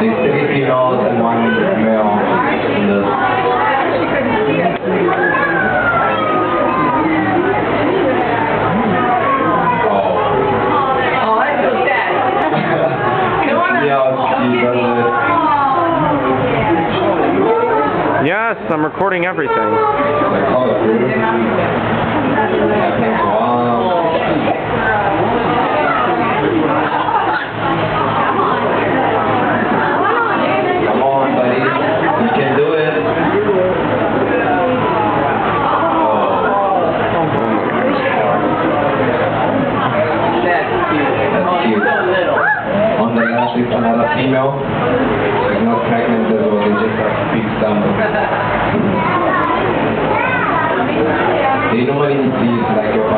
Three females and one male in this. Oh. Oh, that's so sad. Come on See how she does it? Yes, I'm recording everything. Oh, The left is another female. She's not pregnant as well, uh, they just have big stomach. They normally like a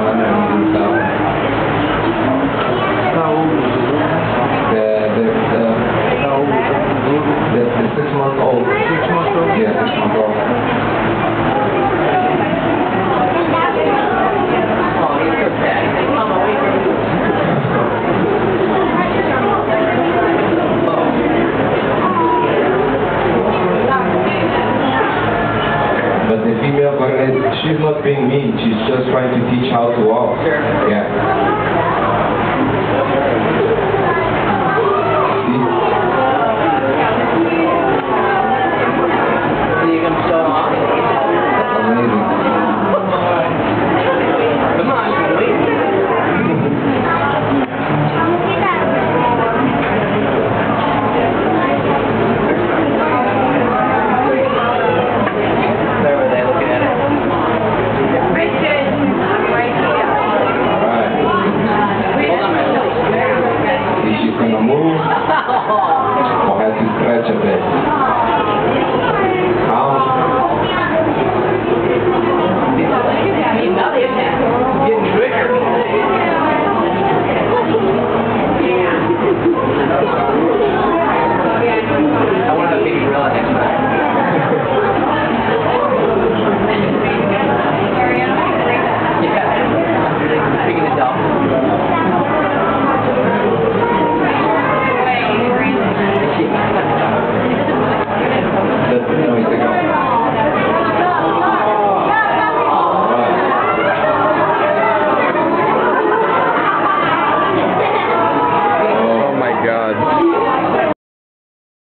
the female she's not being mean, she's just trying to teach how to walk. Sure. Yeah. See,